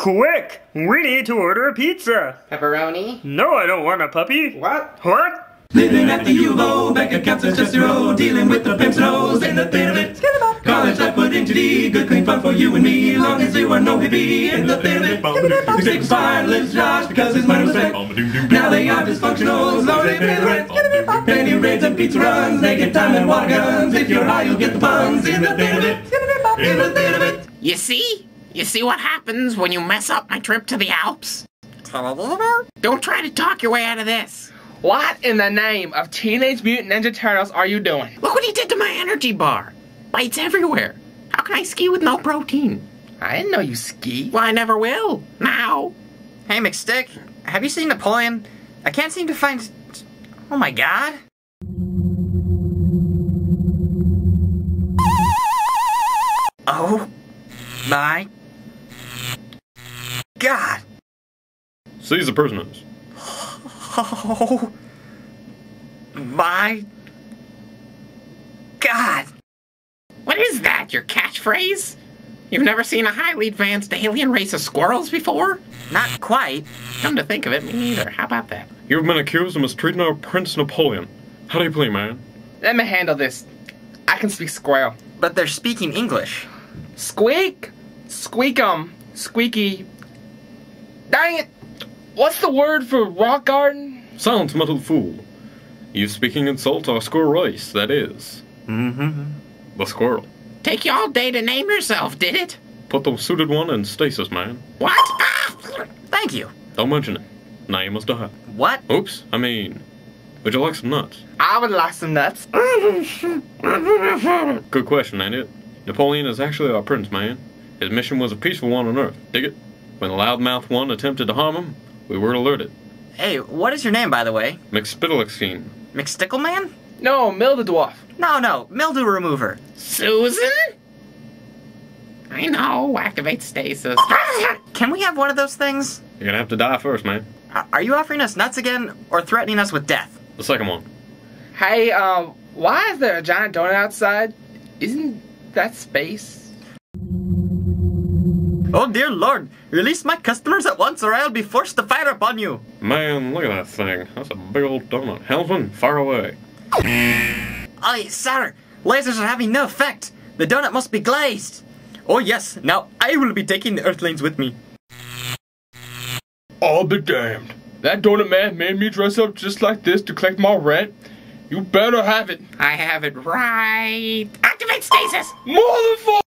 Quick! We need to order a pizza! Pepperoni? No, I don't want a puppy! What? What? Living at the U-Boat, bank accounts are just zero, dealing with the pimps and hoes in the thin of it. College life put in 2D, good clean fun for you and me, long as you are no hippie in the thin of it. Six five lives Josh because his money was spent. Now they are dysfunctional, so they pay the rent. Penny raids and pizza runs, they get time and water guns. If you're high, you'll get the puns in the thin of it. In the thin of it. You see? You see what happens when you mess up my trip to the Alps? Don't try to talk your way out of this. What in the name of Teenage Mutant Ninja Turtles are you doing? Look what he did to my energy bar. Bites everywhere. How can I ski with no protein? I didn't know you ski. Well, I never will. Now. Hey, McStick, have you seen Napoleon? I can't seem to find. Oh my god. Oh my god. Seize the prisoners. Oh my god. What is that, your catchphrase? You've never seen a highly advanced alien race of squirrels before? Not quite. Come to think of it, me neither. How about that? You've been accused of mistreating our Prince Napoleon. How do you plead, man? Let me handle this. I can speak squirrel. But they're speaking English. Squeak! Squeakum! Squeaky. Dang it! What's the word for rock garden? Silence, muddled fool. You speaking insult our squirrel race, that is. Mm-hmm. The squirrel. Take you all day to name yourself, did it? Put the suited one in stasis, man. What? Ah! Thank you. Don't mention it. Now you must die. What? Oops, I mean, would you like some nuts? I would like some nuts. Good question, ain't it? Napoleon is actually our prince, man. His mission was a peaceful one on Earth. Dig it? When the loudmouth one attempted to harm him, we were alerted. Hey, what is your name, by the way? McSpittleXkeen. McStickleman? No, Mildew Dwarf. No, no, mildew remover. Susan? I know. Activate stasis. Can we have one of those things? You're gonna have to die first, man. Are- Are you offering us nuts again, or threatening us with death? The second one. Hey, um, why is there a giant donut outside? Isn't that space? Oh dear lord, release my customers at once or I'll be forced to fire upon you. Man, look at that thing. That's a big old donut. Helmsman, fire away. Aye, sir, lasers are having no effect. The donut must be glazed. Oh yes, now I will be taking the Earthlings with me. I'll be damned. That donut man made me dress up just like this to collect my rent. You better have it. I have it right. Activate stasis. Motherfucker!